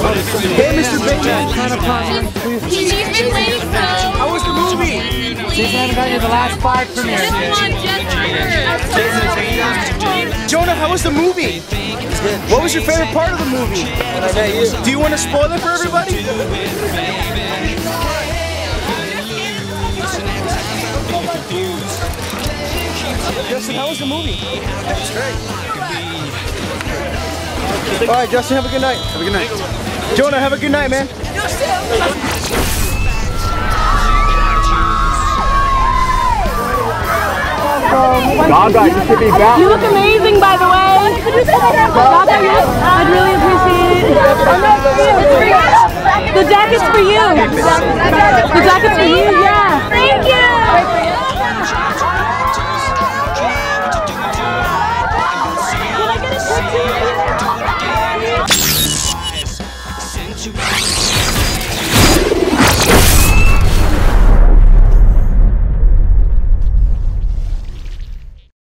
final comment, please. She's been waiting so. How was the movie? Since I haven't gotten to the last five premiere. This one just her. Jonah, how was the movie? What was your favorite part of the movie? Do you want to spoil it for everybody? Justin, how was the movie? It's great. All right, Justin, have a good night. Have a good night. Jonah, have a good night, man. Gaga, you should be back. You look amazing, by the way. Gaga, I'd really appreciate it. The jacket's for you. The jacket's for you.